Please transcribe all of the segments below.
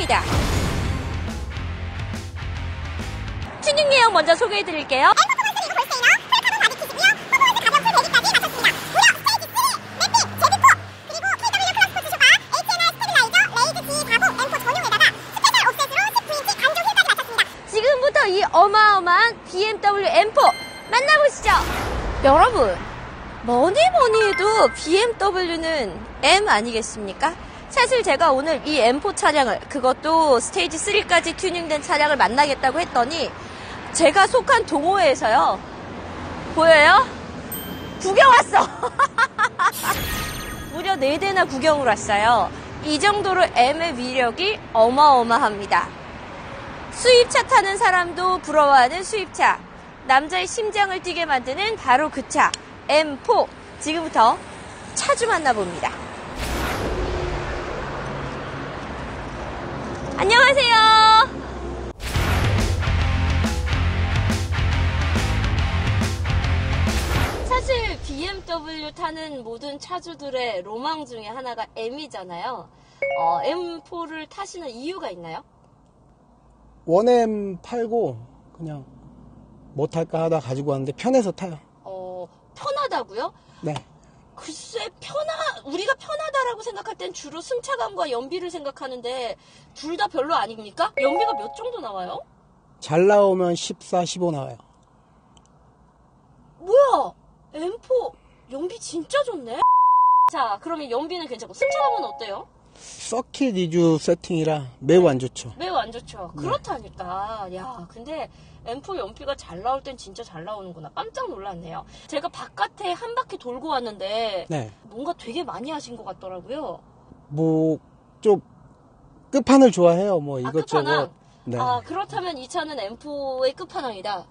M4입니다. 튜닝 내용 먼저 소개해 드릴게요. 지금부터 이 어마어마한 BMW M4 만나보시죠. 여러분, 뭐니 뭐니 해도 BMW는 M 아니겠습니까? 사실 제가 오늘 이 M4 차량을 그것도 스테이지 3까지 튜닝된 차량을 만나겠다고 했더니 제가 속한 동호회에서요. 보여요? 구경 왔어. 무려 4대나 구경을 왔어요. 이 정도로 M의 위력이 어마어마합니다. 수입차 타는 사람도 부러워하는 수입차. 남자의 심장을 뛰게 만드는 바로 그 차. M4. 지금부터 차주 만나봅니다. 안녕하세요. 사실 BMW 타는 모든 차주들의 로망 중에 하나가 M이잖아요. 어, M4를 타시는 이유가 있나요? 원엠 팔고 그냥 못 탈까 하다 가지고 왔는데 편해서 타요. 어, 편하다고요? 네. 글쎄 편하 우리가 편하다라고 생각할 땐 주로 승차감과 연비를 생각하는데 둘 다 별로 아닙니까? 연비가 몇 정도 나와요? 잘 나오면 14, 15 나와요. 뭐야 M4 연비 진짜 좋네 자 그러면 연비는 괜찮고 승차감은 어때요? 서킷 위주 세팅이라 매우 안 좋죠. 매우 안 좋죠 그렇다니까 야 근데 M4 연비가 잘 나올 땐 진짜 잘 나오는구나 깜짝 놀랐네요 제가 바깥에 한 바퀴 돌고 왔는데 네. 뭔가 되게 많이 하신 것 같더라고요 뭐 좀 끝판을 좋아해요. 뭐 아, 이것저것. 끝판왕? 네. 아 그렇다면 이 차는 M4의 끝판왕이다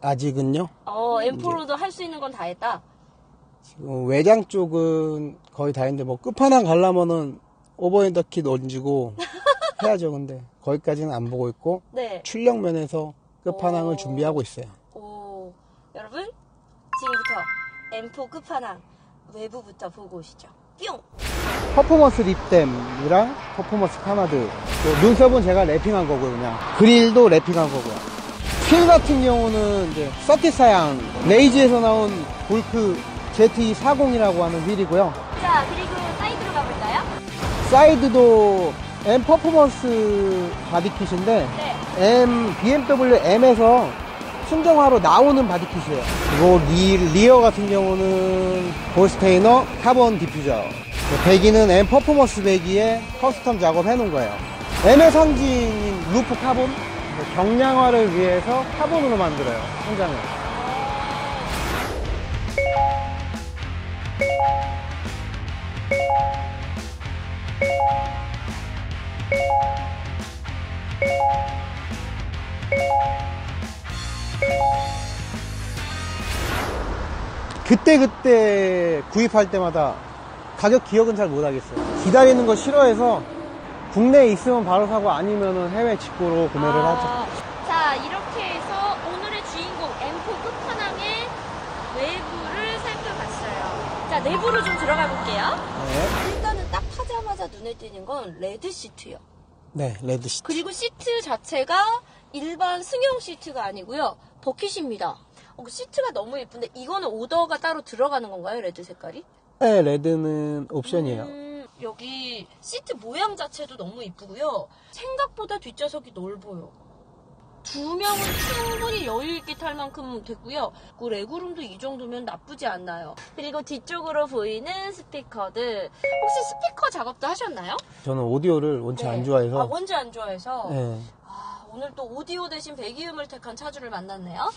아직은요. 어, 음, M4로도 할 수 있는 건 다 했다. 지금 외장 쪽은 거의 다 했는데 뭐 끝판왕 가려면은 오버핸더 킷 얹고 해야죠. 근데 거기까지는 안 보고 있고 네. 출력 면에서 끝판왕을 오. 준비하고 있어요. 오, 여러분, 지금부터 M4 끝판왕 외부부터 보고 오시죠. 뿅! 퍼포먼스 lip dam이랑 퍼포먼스 canard 또 눈썹은 제가 wrapping한 거고요 그냥 그릴도 wrapping한 거고요 휠 같은 경우는 이제 서킷 사양 레이즈에서 나온 볼크 ZE40이라고 하는 휠이고요 자, 그리고? 사이드도 M 퍼포먼스 body kit인데 네. M BMW M에서 순정화로 나오는 body kit이에요. 그리고 리, rear 같은 경우는 볼슈타이너 카본 디퓨저. 배기는 M 퍼포먼스 배기에 custom 작업 해놓은 거예요. M의 상징인 roof 카본? 경량화를 위해서 카본으로 만들어요 천장을 그때 그때 구입할 때마다 가격 기억은 잘 못하겠어요. 기다리는 거 싫어해서 국내에 있으면 바로 사고 아니면 해외 직구로 구매를 하죠. 아, 자, 이렇게 해서 오늘의 주인공 M4 끝판왕의 외부를 살펴봤어요. 자, 내부로 좀 들어가 볼게요. 네. 타자마자 눈에 띄는 건 red 시트요. 네, red 시트. 그리고 시트 자체가 일반 승용 시트가 아니고요. 버킷입니다. 어, 그 시트가 너무 예쁜데 이거는 오더가 따로 들어가는 건가요? red 색깔이? 네, red는 옵션이에요. 음, 여기 시트 모양 자체도 너무 이쁘고요. 생각보다 뒷좌석이 넓어요. 두 명은 충분히 여유 있게 탈 만큼 됐고요. 그 legroom도 이 정도면 나쁘지 않나요. 그리고 뒤쪽으로 보이는 스피커들. 혹시 스피커 작업도 하셨나요? 저는 오디오를 원체 네. 안 좋아해서. 아, 원체 안 좋아해서. 네. 아, 오늘 또 오디오 대신 배기음을 택한 차주를 만났네요.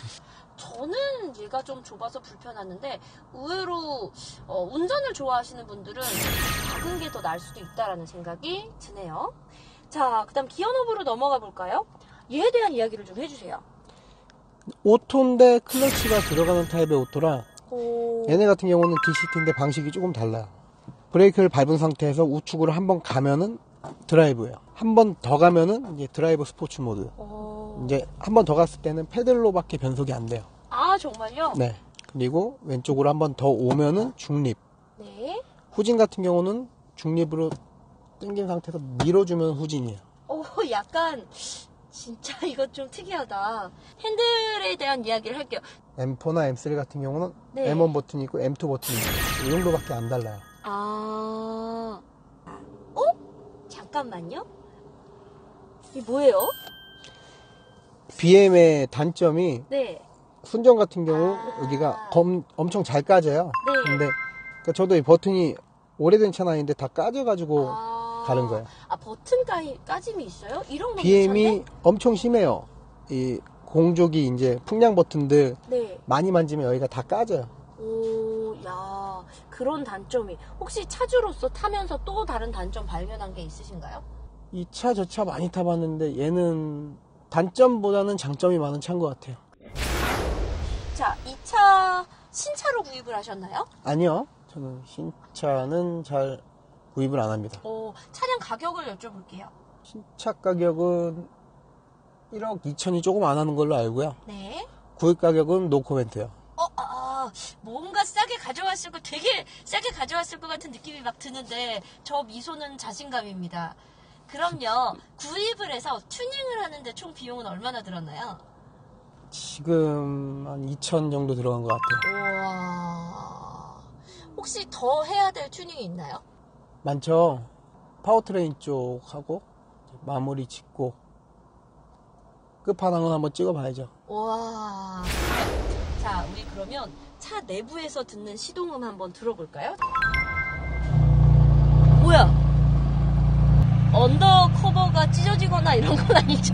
저는 얘가 좀 좁아서 불편했는데 의외로 어, 운전을 좋아하시는 분들은 작은 게더 나을 수도 있다라는 생각이 드네요. 자, 그 다음 기어노브로 넘어가 볼까요? 얘에 대한 이야기를 좀 해주세요. 오토인데 클러치가 들어가는 타입의 오토라 오, 얘네 같은 경우는 DCT인데 방식이 조금 달라요. 브레이크를 밟은 상태에서 우측으로 한 번 가면은 드라이브예요. 한 번 더 가면은 이제 드라이브 스포츠 모드. 오. 이제 한 번 더 갔을 때는 paddle로밖에 변속이 안 돼요. 아 정말요? 네. 그리고 왼쪽으로 한 번 더 오면은 중립. 네. 후진 같은 경우는 중립으로 당긴 상태에서 밀어주면 후진이에요. 오, 약간 진짜 이거 좀 특이하다. 핸들에 대한 이야기를 할게요. M4나 M3 같은 경우는 네. M1 버튼이 있고 M2 버튼이 있고 이 정도밖에 안 달라요. 아, 어? 잠깐만요. 이 뭐예요? BM의 단점이 네, 순정 같은 경우 아. 여기가 검- 엄청 잘 까져요. 네. 근데 그러니까 저도 이 버튼이 오래된 차는 아닌데 다 까져가지고 아, 다른 거예요. 아 버튼 까이, 까짐이 있어요? 이런 거 BM이 엄청 심해요. 이 공조기 이제 풍량 버튼들 네. 많이 만지면 여기가 다 까져요. 오, 야, 그런 단점이 혹시 차주로서 타면서 또 다른 단점 발견한 게 있으신가요? 이 차 저 차 많이 타봤는데 얘는 단점보다는 장점이 많은 차인 것 같아요. 자, 이 차 신차로 구입을 하셨나요? 아니요. 저는 신차는 잘 구입을 안 합니다. 어, 차량 가격을 여쭤볼게요. 신차 가격은 1억 2천이 조금 안 하는 걸로 알고요. 네. 구입 가격은 노코멘트요. 어, 아, 아, 뭔가 싸게 가져왔을 거, 되게 싸게 가져왔을 것 같은 느낌이 막 드는데, 저 미소는 자신감입니다. 그럼요, 구입을 해서 튜닝을 하는데 총 비용은 얼마나 들었나요? 지금 한 2천 정도 들어간 것 같아요. 우와. 혹시 더 해야 될 튜닝이 있나요? 많죠. powertrain 쪽하고 마무리 짓고 끝판왕은 한번 찍어봐야죠. 우와. 자, 우리 그러면 차 내부에서 듣는 시동음 한번 들어볼까요? 뭐야? 언더커버가 찢어지거나 이런 건 아니죠?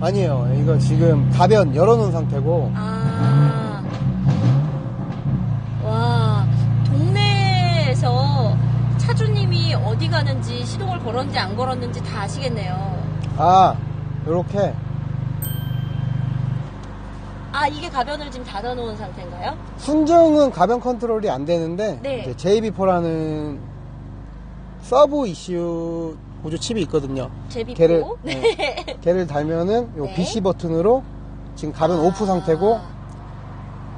아니에요. 이거 지금 가변 열어놓은 상태고 아. 와, 동네에서 어디 가는지 시동을 걸었는지 안 걸었는지 다 아시겠네요. 아 요렇게 아, 이게 가변을 지금 닫아놓은 상태인가요? 순정은 가변 컨트롤이 안 되는데 네. 이제 JB4라는 sub ECU 보조 칩이 있거든요. JB4. 걔를 네. 걔를 달면은 요 네. BC 버튼으로 지금 가변 off 상태고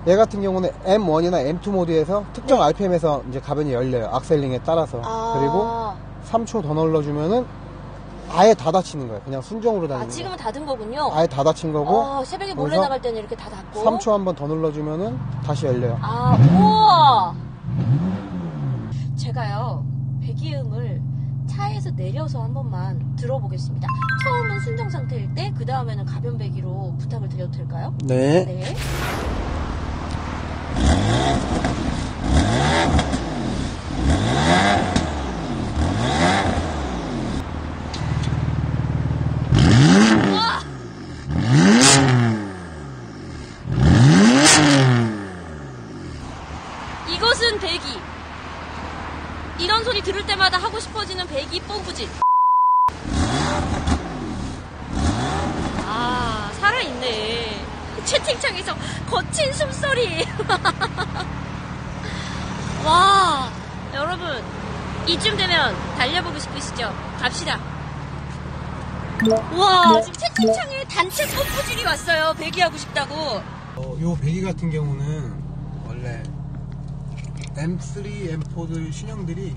얘 같은 경우는 M1이나 M2 모드에서 특정 RPM에서 이제 가변이 열려요. 악셀링에 따라서. 아. 그리고 3초 더 눌러주면은 아예 다 닫히는 거예요. 그냥 순정으로 아, 다니는 지금은 거예요. 닫은 거군요. 아예 다 닫힌 거고 어, 새벽에 몰래 나갈 때는 이렇게 다 닫고. 3초 한 번 더 눌러주면은 다시 열려요. 아, 우와! 제가요, 배기음을 차에서 내려서 한 번만 들어보겠습니다. 처음은 순정 상태일 때, 그 다음에는 가변 배기로 부탁을 드려도 될까요? 네. 네. 우와! 이것은 배기. 이런 소리 들을 때마다 하고 배기 뽀부짓. 아, 살아있네. 채팅창에서 거친 숨소리. 와, 여러분, 이쯤 되면 달려보고 싶으시죠? 갑시다. 와, 지금 채팅창에 단체 뽀부질이 왔어요. 배기하고 싶다고. 어, 요 배기 같은 경우는 원래 M3, M4들 신형들이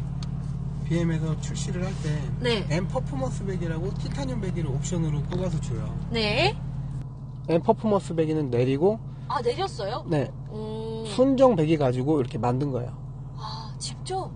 BM에서 출시를 할 때 네. M 퍼포먼스 배기라고 티타늄 배기를 옵션으로 뽑아서 줘요. 네. M 퍼포먼스 배기는 내리고 아, 내렸어요? 네 음, 순정 배기 가지고 이렇게 만든 거예요. 아, 직접?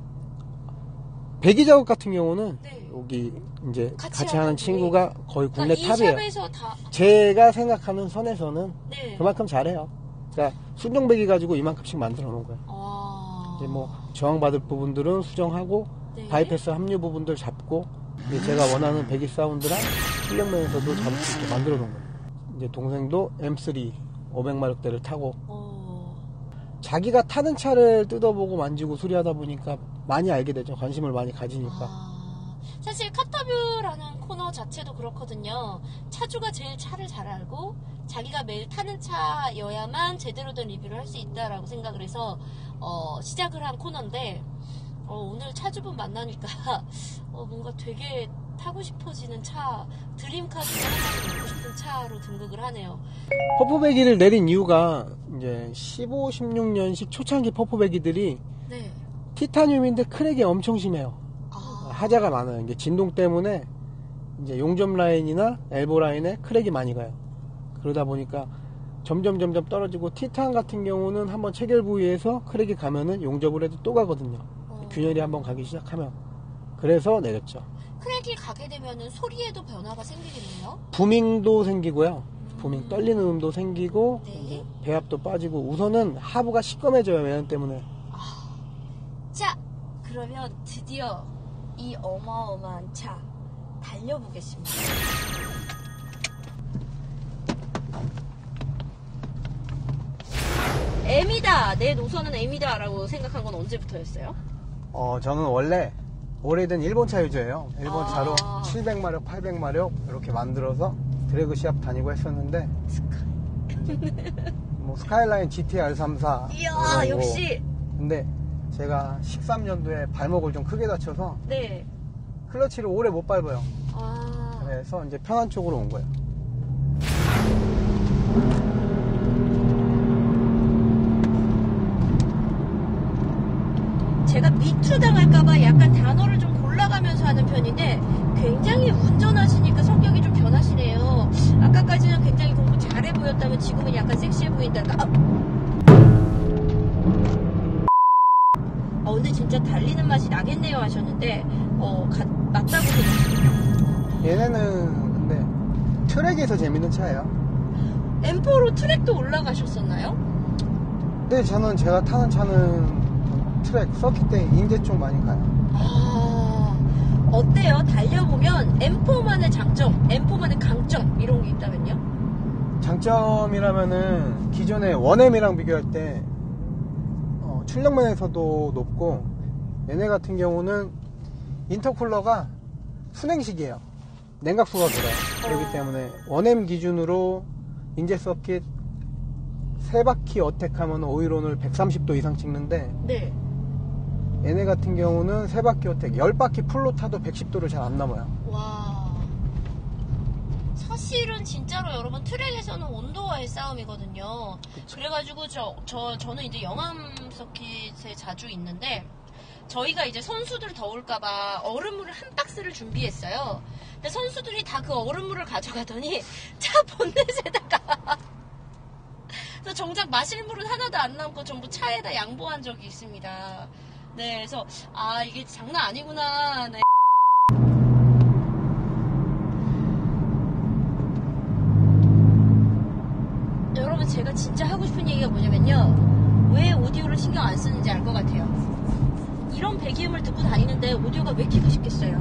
배기 작업 같은 경우는 네. 여기 이제 같이 같이, 하는 친구가 거의 국내 그러니까 이 top이에요. 다, 제가 생각하는 선에서는 네. 그만큼 잘해요. 그러니까 순정 배기 가지고 이만큼씩 만들어 놓은 거예요. 아. 이제 뭐 저항 받을 부분들은 수정하고 네. 바이패스 합류 부분들 잡고 이제 제가 원하는 배기 사운드랑 출력면에서도 잡을 수 있게 만들어 놓은 거예요. 이제 동생도 M3 500마력대를 타고 어. 자기가 타는 차를 뜯어보고 만지고 수리하다 보니까 많이 알게 되죠. 관심을 많이 가지니까. 아, 사실 카타뷰라는 코너 자체도 그렇거든요. 차주가 제일 차를 잘 알고 자기가 매일 타는 차여야만 제대로 된 리뷰를 할 수 있다라고 생각을 해서 어, 시작을 한 코너인데 어, 오늘 차주분 만나니까 어, 뭔가 되게 타고 싶어지는 차 dream car 중에 하나를 갖고 싶은 차로 등극을 하네요. 퍼프 배기를 내린 이유가 이제 15, 16년식 초창기 퍼프 배기들이 네. 티타늄인데 crack이 엄청 심해요. 아 하자가 많아요. 이제 진동 때문에 이제 용접 라인이나 엘보 라인에 crack이 많이 가요. 그러다 보니까 점점 점점 떨어지고 티탄 같은 경우는 한번 체결 부위에서 crack이 가면은 용접을 해도 또 가거든요. 어. 균열이 한번 가기 시작하면 그래서 내렸죠. 크랙이 가게 되면은 소리에도 변화가 생기겠네요. 부밍도 생기고요. 부밍 떨리는 음도 생기고 네. 배압도 빠지고 우선은 하부가 시꺼매져요 매연 때문에. 자, 그러면 드디어 이 어마어마한 차 달려보겠습니다. M이다. 내 노선은 M이다라고 생각한 건 언제부터였어요? 어 저는 원래 오래된 일본 차 유저예요. 일본 아. 차로 700마력, 800마력 이렇게 만들어서 드래그 시합 다니고 했었는데 스카. 뭐 스카이라인 GTR 34 이야, 역시. 근데 제가 13년도에 발목을 좀 크게 다쳐서 네. 클러치를 오래 못 밟아요. 아. 그래서 이제 편한 쪽으로 온 거예요. 제가 미투 당할까봐 약간 단어를 좀 골라가면서 하는 편인데 굉장히 운전하시니까 성격이 좀 변하시네요. 아까까지는 굉장히 공부 잘해 보였다면 지금은 약간 섹시해 보인달까. 아. 어, 근데 진짜 달리는 맛이 나겠네요 하셨는데 어, 가- 맞다고 들었어요. 얘네는 근데 트랙에서 재밌는 차예요. M4로 트랙도 올라가셨었나요? 근데 저는 제가 타는 차는 트랙, 서킷 때 인제 쪽 많이 가요. 아, 어때요? 달려보면 M4만의 장점, M4만의 강점 이런 게 있다면요? 장점이라면은 기존의 원엠이랑 비교할 때 어, 출력면에서도 높고 얘네 같은 경우는 인터쿨러가 순행식이에요. 냉각수가 돌아요. 그렇기 때문에 원엠 기준으로 인제 서킷 세 바퀴 어택하면 오일온을 130도 이상 찍는데 네. 얘네 같은 경우는 세 바퀴 어택 10바퀴 풀로 타도 110도를 잘 안 넘어요. 와. 사실은 진짜로 여러분 트랙에서는 온도와의 싸움이거든요. 그래가지고 저, 저, 저는 이제 영암 서킷에 자주 있는데 저희가 이제 선수들 더울까봐 얼음물을 한 박스를 준비했어요. 근데 선수들이 다 그 얼음물을 가져가더니 차 본넷에다가 그래서 정작 마실 물은 하나도 안 남고 전부 차에다 양보한 적이 있습니다. 네, 그래서 아 이게 장난 아니구나. 네. 여러분 제가 진짜 하고 싶은 얘기가 뭐냐면요 왜 오디오를 신경 안 쓰는지 알 것 같아요 이런 배기음을 듣고 다니는데 오디오가 왜 키고 싶겠어요